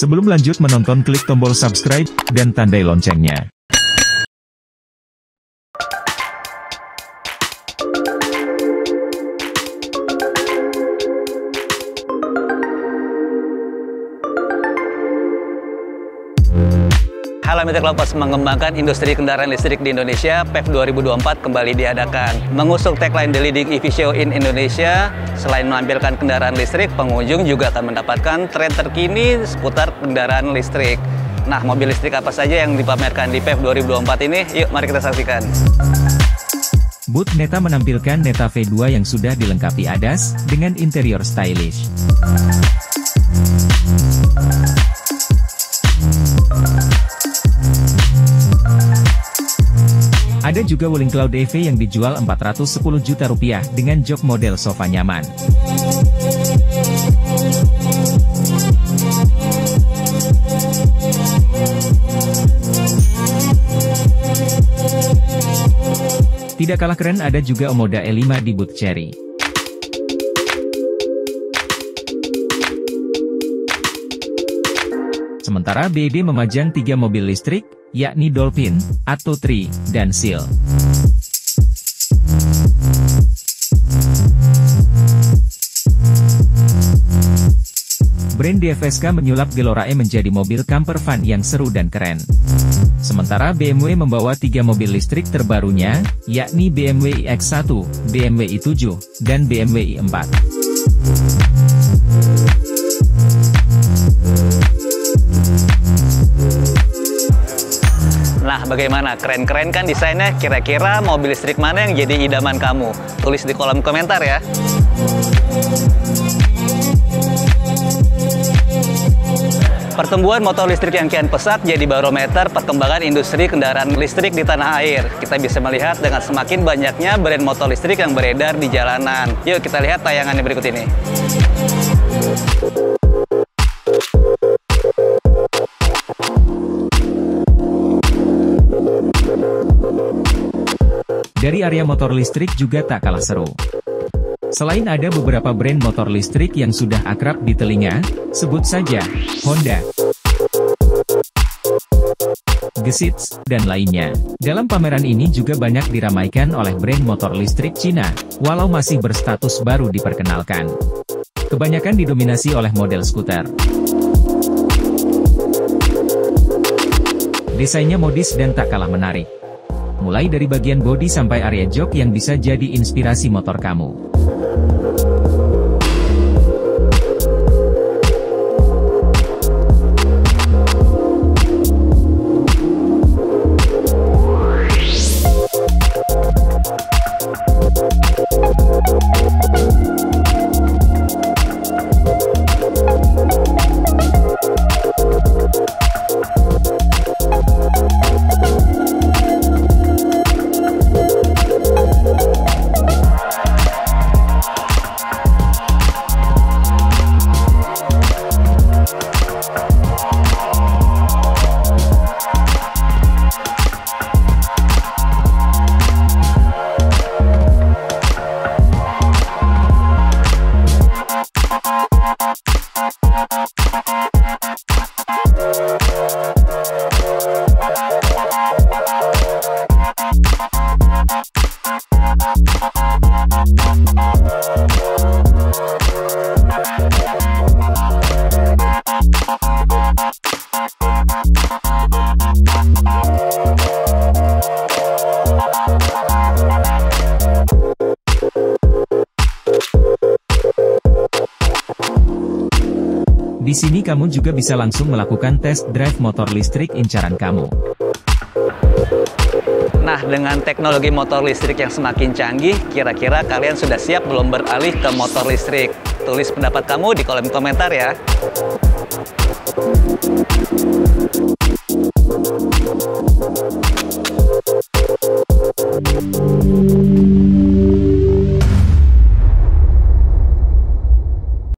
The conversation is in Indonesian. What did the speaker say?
Sebelum lanjut menonton klik tombol subscribe, dan tandai loncengnya. Mitra Lovers, mengembangkan industri kendaraan listrik di Indonesia, PEV 2024 kembali diadakan. Mengusung tagline The Leading EV Show in Indonesia, selain menampilkan kendaraan listrik, pengunjung juga akan mendapatkan tren terkini seputar kendaraan listrik. Nah, mobil listrik apa saja yang dipamerkan di PEV 2024 ini? Yuk, mari kita saksikan. Booth Neta menampilkan Neta V2 yang sudah dilengkapi ADAS, dengan interior stylish. Ada juga Wuling Cloud EV yang dijual 410 juta rupiah dengan jok model sofa nyaman. Tidak kalah keren ada juga Omoda E5 di booth Cherry. Sementara BD memajang tiga mobil listrik, yakni Dolphin, Atto 3, dan Seal. Brand DFSK menyulap Gelora E menjadi mobil camper van yang seru dan keren. Sementara BMW membawa tiga mobil listrik terbarunya, yakni BMW iX1, BMW i7, dan BMW i4. Bagaimana? Keren-keren kan desainnya? Kira-kira mobil listrik mana yang jadi idaman kamu? Tulis di kolom komentar ya. Pertumbuhan motor listrik yang kian pesat jadi barometer perkembangan industri kendaraan listrik di tanah air. Kita bisa melihat dengan semakin banyaknya brand motor listrik yang beredar di jalanan. Yuk kita lihat tayangan yang berikut ini. Dari area motor listrik juga tak kalah seru. Selain ada beberapa brand motor listrik yang sudah akrab di telinga, sebut saja Honda, Gesits, dan lainnya. Dalam pameran ini juga banyak diramaikan oleh brand motor listrik Cina, walau masih berstatus baru diperkenalkan. Kebanyakan didominasi oleh model skuter. Desainnya modis dan tak kalah menarik mulai dari bagian bodi sampai area jok yang bisa jadi inspirasi motor kamu. Di sini kamu juga bisa langsung melakukan test drive motor listrik incaran kamu. Nah, dengan teknologi motor listrik yang semakin canggih, kira-kira kalian sudah siap belum beralih ke motor listrik? Tulis pendapat kamu di kolom komentar ya.